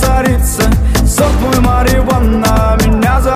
zarin